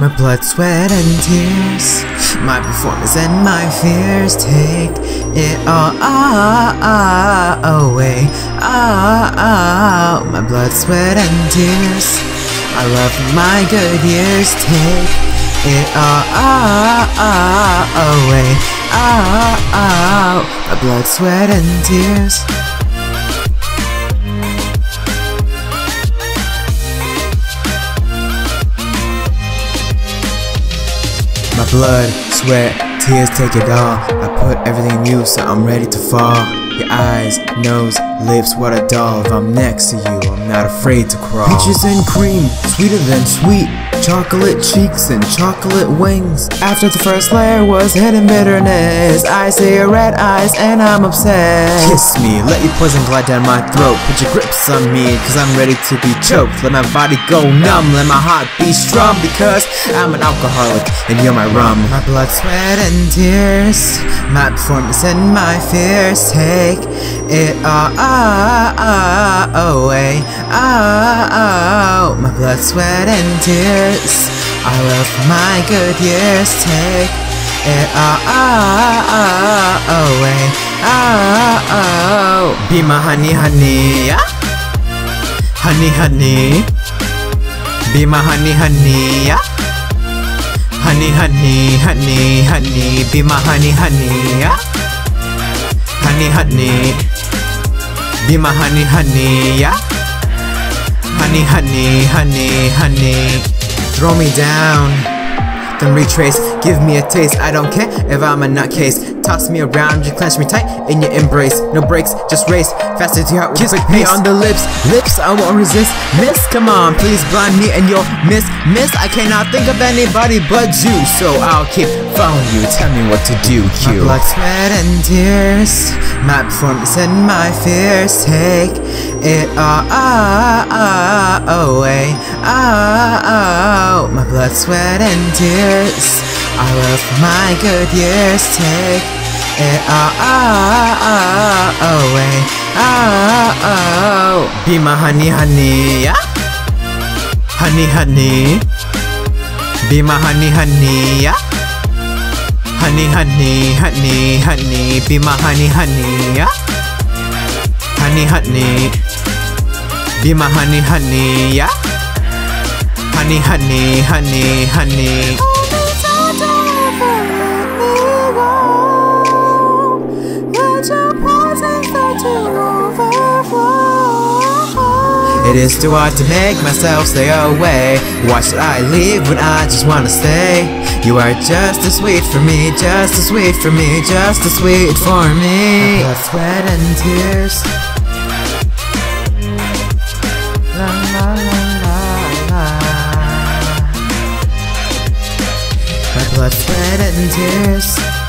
My blood, sweat, and tears. My performance and my fears. Take it all ah, ah, away. Ah, my blood, sweat, and tears. I love my good years. Take it all away. My blood, sweat, and tears. Blood, sweat, tears take it all. I put everything in you, so I'm ready to fall. Your eyes, nose, lips, what a doll. If I'm next to you, I'm not afraid to crawl. Peaches and cream, sweeter than sweet. Chocolate cheeks and chocolate wings. After the first layer was hidden bitterness, I see your red eyes and I'm obsessed. Kiss me, let your poison glide down my throat. Put your grips on me, cause I'm ready to be choked. Let my body go numb, let my heart be strong because I'm an alcoholic and you're my rum. My blood, sweat, and tears, my performance and my fears. Take it all away. Oh, my blood, sweat, and tears. I love my good years. Take it all away. Oh, be my honey, honey, yeah. Honey, honey. Be my honey, honey, yeah. Honey, honey, honey, honey. Be my honey, honey, yeah. Honey, honey. Be my honey, honey, yeah. Honey, honey, honey, honey. Throw me down, then retrace. Give me a taste. I don't care if I'm a nutcase. Toss me around, you clench me tight in your embrace. No breaks, just race. Faster to your heart, kiss me on the lips. Lips, I won't resist. Miss, come on, please blind me and you'll miss. Miss, I cannot think of anybody but you. So I'll keep following you. Tell me what to do, Q. My blood, sweat, and tears. My performance and my fears. Take it all away. Oh, my blood, sweat, and tears. I love my good years. Take it all away. Oh, eh. ah, ah, oh. be my honey, honey, yeah. Honey, honey. Be my honey, honey, yeah. Honey, honey, honey, honey. Be my honey, honey, yeah. Honey, honey. Be my honey, honey, yeah. Honey, honey, honey, honey. It is too hard to make myself stay away. Why should I leave when I just wanna stay? You are just as sweet for me, just as sweet for me, just as sweet for me. Blood, sweat, and tears. My blood, sweat, and tears.